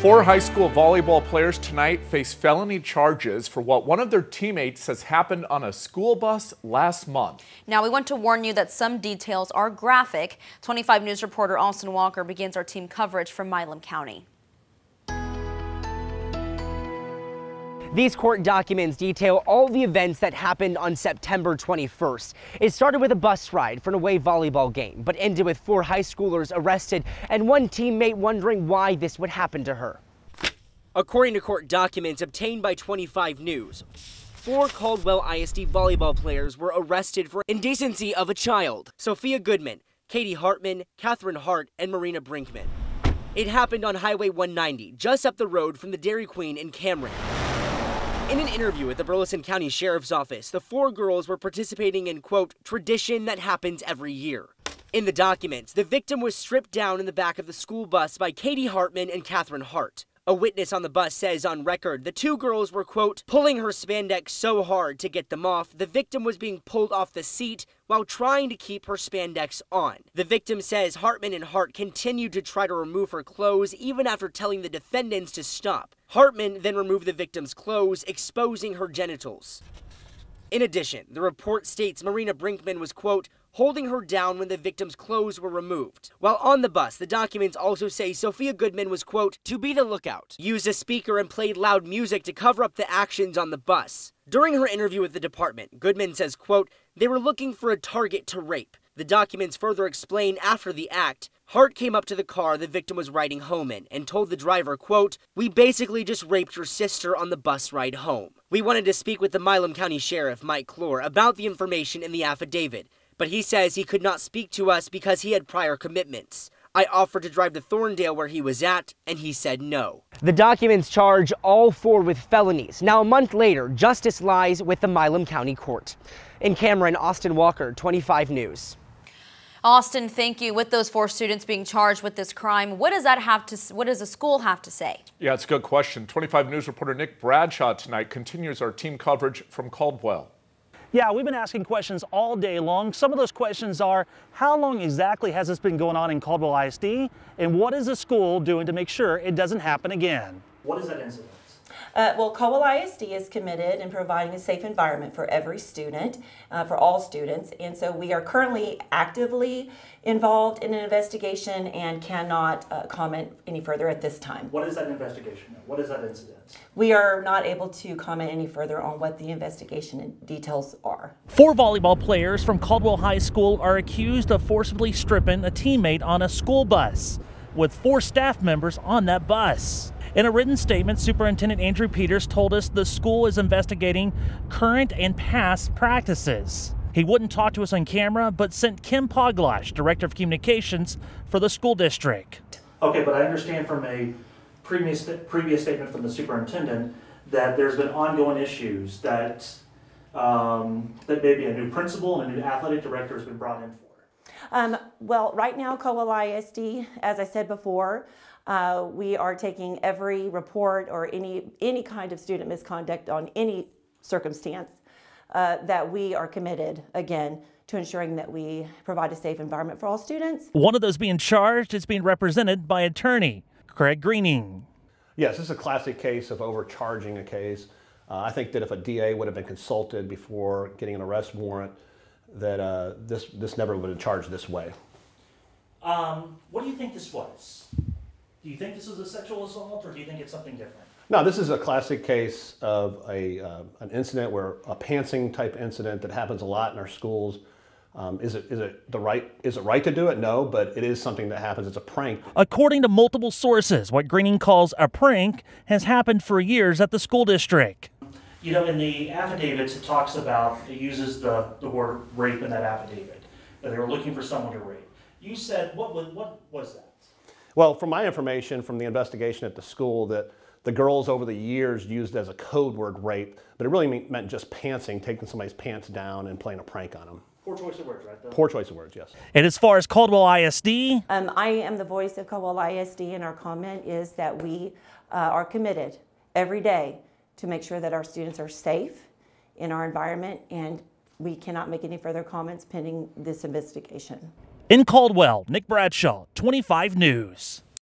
Four high school volleyball players tonight face felony charges for what one of their teammates says happened on a school bus last month. Now, we want to warn you that some details are graphic. 25 News reporter Austin Walker begins our team coverage from Milam County. These court documents detail all the events that happened on September 21st. It started with a bus ride for an away volleyball game, but ended with four high schoolers arrested and one teammate wondering why this would happen to her. According to court documents obtained by 25 News, four Caldwell ISD volleyball players were arrested for indecency of a child. Sophia Goodman, Katie Hartman, Catherine Hart, and Marina Brinkman. It happened on Highway 190, just up the road from the Dairy Queen in Cameron. In an interview with the Burleson County Sheriff's Office, the four girls were participating in, quote, tradition that happens every year. In the documents, the victim was stripped down in the back of the school bus by Katie Hartman and Catherine Hart. A witness on the bus says on record the two girls were, quote, pulling her spandex so hard to get them off, the victim was being pulled off the seat while trying to keep her spandex on. The victim says Hartman and Hart continued to try to remove her clothes even after telling the defendants to stop. Hartman then removed the victim's clothes, exposing her genitals. In addition, the report states Marina Brinkman was, quote, holding her down when the victim's clothes were removed. While on the bus, the documents also say Sophia Goodman was, quote, to be the lookout, used a speaker and played loud music to cover up the actions on the bus. During her interview with the department, Goodman says, quote, they were looking for a target to rape. The documents further explain after the act, Hart came up to the car the victim was riding home in and told the driver, quote, We basically just raped your sister on the bus ride home. We wanted to speak with the Milam County Sheriff, Mike Clore, about the information in the affidavit, but he says he could not speak to us because he had prior commitments. I offered to drive to Thorndale where he was at, and he said no. The documents charge all four with felonies. Now, a month later, justice lies with the Milam County Court. In Cameron, Austin Walker, 25 News. Austin, thank you. With those four students being charged with this crime, what does that have to? What does the school have to say? Yeah, it's a good question. 25 News reporter Nick Bradshaw tonight continues our team coverage from Caldwell. Yeah, we've been asking questions all day long. Some of those questions are, how long exactly has this been going on in Caldwell ISD? And what is the school doing to make sure it doesn't happen again? What is that incident? Uh, well, Caldwell ISD is committed in providing a safe environment for every student, uh, for all students, and so we are currently actively involved in an investigation and cannot uh, comment any further at this time. What is that investigation? What is that incident? We are not able to comment any further on what the investigation details are. Four volleyball players from Caldwell High School are accused of forcibly stripping a teammate on a school bus, with four staff members on that bus. In a written statement, Superintendent Andrew Peters told us the school is investigating current and past practices. He wouldn't talk to us on camera, but sent Kim Poglash, Director of Communications for the school district. Okay, but I understand from a previous, previous statement from the superintendent that there's been ongoing issues that, um, that maybe a new principal and a new athletic director has been brought in for. Um, well, right now, Caldwell ISD, as I said before, uh, we are taking every report or any, any kind of student misconduct on any circumstance uh, that we are committed, again, to ensuring that we provide a safe environment for all students. One of those being charged is being represented by attorney Craig Greening. Yes, this is a classic case of overcharging a case. Uh, I think that if a DA would have been consulted before getting an arrest warrant, that uh, this, this never would have charged this way. Um, what do you think this was? Do you think this was a sexual assault or do you think it's something different? No, this is a classic case of a, uh, an incident where a pantsing type incident that happens a lot in our schools. Um, is it is it the right is it right to do it? No, but it is something that happens. It's a prank. According to multiple sources, what Greening calls a prank has happened for years at the school district. You know, in the affidavits, it talks about it uses the, the word rape in that affidavit. That they were looking for someone to rape. You said what was what was that? Well, from my information from the investigation at the school, that the girls over the years used as a code word rape, but it really meant just pantsing, taking somebody's pants down and playing a prank on them. Poor choice of words, right? Though? Poor choice of words, yes. And as far as Caldwell ISD? Um, I am the voice of Caldwell ISD, and our comment is that we uh, are committed every day to make sure that our students are safe in our environment, and we cannot make any further comments pending this investigation. In Caldwell, Nick Bradshaw, 25 News.